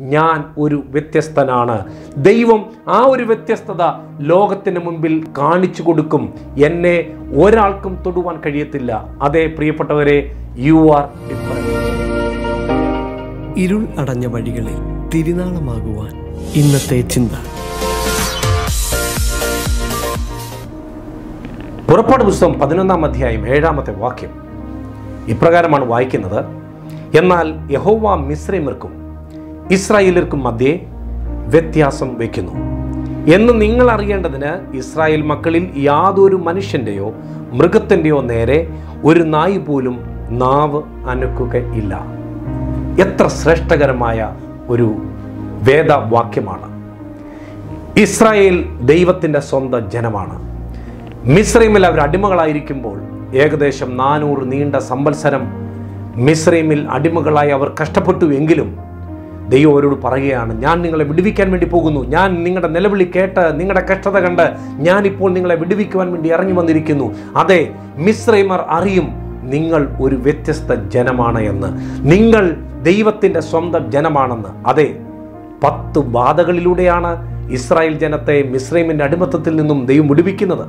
ഞാൻ ഒരു വ്യത്യസ്തനാണ്. ദൈവം ആ ഒരു വ്യത്യസ്തത ലോകത്തിന് മുൻപിൽ കാണിച്ചു കൊടുക്കും. എന്നെ ഒരാൾക്കും തൊടുവാൻ കഴിയത്തില്ല. അതേ പ്രിയപ്പെട്ടവരെ യു ആർ ഡിഫറെന്റ് ഇരുൾ അടഞ്ഞ വഴികളിൽ തിരുനാളമാകുവാൻ ഇന്നത്തെ ചിന്ത. പുറപ്പാട് പുസ്തകം പതിനൊന്നാം അധ്യായം ഏഴാമത്തെ വാക്യം. ഇപ്രകാരമാണ് വായിക്കുന്നത്. എന്നാൽ യഹോവ മിശ്രൈമർക്കും ഇസ്രായേലർക്കും മധ്യേ വ്യത്യാസം വയ്ക്കുന്നു. എന്ന് നിങ്ങൾ അറിയേണ്ടതിന് ഇസ്രായേൽ മക്കളിൽ യാതൊരു മനുഷ്യന്റെയോ മൃഗത്തിന്റെയോ നേരെ ഒരു നായി പോലും നാവ് അനക്കുകയില്ല എത്ര ശ്രേഷ്ഠകരമായ ഒരു വേദവാക്യമാണ്. ഇസ്രായേൽ ദൈവത്തിന്റെ സ്വന്തം ജനമാണ്. മിസ്രൈമിൽ അവർ അടിമകളായിരിക്കുമ്പോൾ ഏകദേശം നാനൂറ് നീണ്ട സംവത്സരം മിസ്രൈമിൽ അടിമകളായി അവർ കഷ്ടപ്പെട്ടു എങ്കിലും ദൈവം അവരോട് പറയുകയാണ് ഞാൻ നിങ്ങളെ വിടുവിക്കാൻ വേണ്ടി പോകുന്നു. ഞാൻ നിങ്ങളുടെ നിലവിളി കേട്ട് നിങ്ങളുടെ കഷ്ടത കണ്ട് ഞാനിപ്പോൾ നിങ്ങളെ വിടുവിക്കുവാൻ വേണ്ടി ഇറങ്ങി വന്നിരിക്കുന്നു. അതെ മിശ്രൈമർ അറിയും നിങ്ങൾ ഒരു വ്യത്യസ്ത ജനമാണ് എന്ന്. നിങ്ങൾ ദൈവത്തിന്റെ സ്വന്തം ജനമാണെന്ന്. അതെ പത്ത് ബാധകളിലൂടെയാണ് ഇസ്രായേൽ ജനത്തെ മിസ്രൈമിന്റെ അടിമത്തത്തിൽ നിന്നും ദൈവം വിടുവിക്കുന്നത്.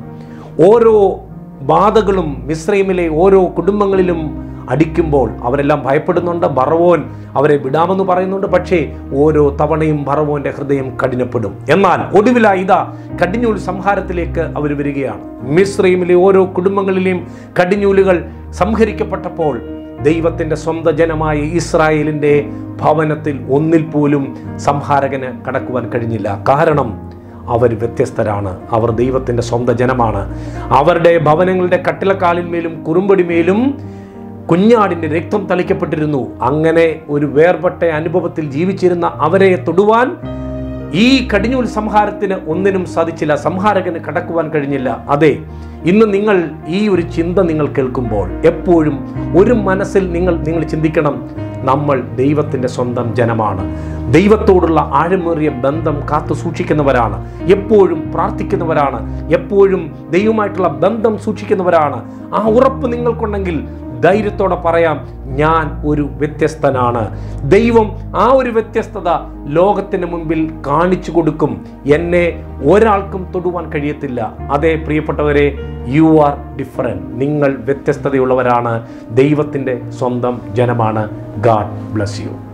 ഓരോ ബാധകളും മിസ്രൈമിലെ ഓരോ കുടുംബങ്ങളിലും അടിക്കുമ്പോൾ അവരെല്ലാം ഭയപ്പെടുന്നുണ്ട്. ബറവോൻ അവരെ വിടാമെന്ന് പറയുന്നുണ്ട്. പക്ഷേ ഓരോ തവണയും ബറവോന്റെ ഹൃദയം കഠിനപ്പെടും. എന്നാൽ ഒടുവിലായി ഇതാ കടിഞ്ഞൂൽ സംഹാരത്തിലേക്ക് അവർ വരികയാണ്. മിസ്രൈമിലെ ഓരോ കുടുംബങ്ങളിലെയും കടിഞ്ഞൂലുകൾ സംഹരിക്കപ്പെട്ടപ്പോൾ ദൈവത്തിന്റെ സ്വന്തം ജനമായ ഇസ്രായേലിന്റെ ഭവനത്തിൽ ഒന്നിൽ പോലും സംഹാരകന് കടക്കുവാൻ കഴിഞ്ഞില്ല. കാരണം അവർ വ്യത്യസ്തരാണ്. അവർ ദൈവത്തിന്റെ സ്വന്തം ജനമാണ്. അവരുടെ ഭവനങ്ങളുടെ കട്ടിലക്കാലിന്മേലും കുറുമ്പടിമേലും കുഞ്ഞാടിന്റെ രക്തം തളിക്കപ്പെട്ടിരുന്നു. അങ്ങനെ ഒരു വേർപെട്ട അനുഭവത്തിൽ ജീവിച്ചിരുന്ന അവരെ തൊടുവാൻ ഈ കടിഞ്ഞൂൽ സംഹാരത്തിന് ഒന്നിനും സാധിച്ചില്ല. സംഹാരകന് കടക്കുവാൻ കഴിഞ്ഞില്ല. അതെ ഇന്ന് നിങ്ങൾ ഈ ഒരു ചിന്ത നിങ്ങൾ കേൾക്കുമ്പോൾ എപ്പോഴും ഒരു മനസ്സിൽ നിങ്ങൾ നിങ്ങൾ ചിന്തിക്കണം നമ്മൾ ദൈവത്തിന്റെ സ്വന്തം ജനമാണ്. ദൈവത്തോടുള്ള ആഴമേറിയ ബന്ധം കാത്തു സൂക്ഷിക്കുന്നവരാണ്. എപ്പോഴും പ്രാർത്ഥിക്കുന്നവരാണ്. എപ്പോഴും ദൈവമായിട്ടുള്ള ബന്ധം സൂക്ഷിക്കുന്നവരാണ്. ആ ഉറപ്പ് നിങ്ങൾക്കുണ്ടെങ്കിൽ ധൈര്യത്തോടെ പറയാം ഞാൻ ഒരു വ്യത്യസ്തനാണ്. ദൈവം ആ ഒരു വ്യത്യസ്തത ലോകത്തിന് മുൻപിൽ കാണിച്ചു കൊടുക്കും. എന്നെ ഒരാൾക്കും തൊടുവാൻ കഴിയത്തില്ല. അതേ പ്രിയപ്പെട്ടവരെ യു ആർ ഡിഫറെന്റ് നിങ്ങൾ വ്യത്യസ്തതയുള്ളവരാണ്. ദൈവത്തിന്റെ സ്വന്തം ജനമാണ്. God bless you